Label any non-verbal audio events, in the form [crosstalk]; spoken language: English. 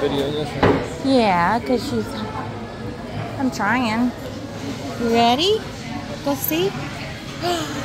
Video this. Yeah, because she's. I'm trying. You ready? Go see. [gasps] [gasps]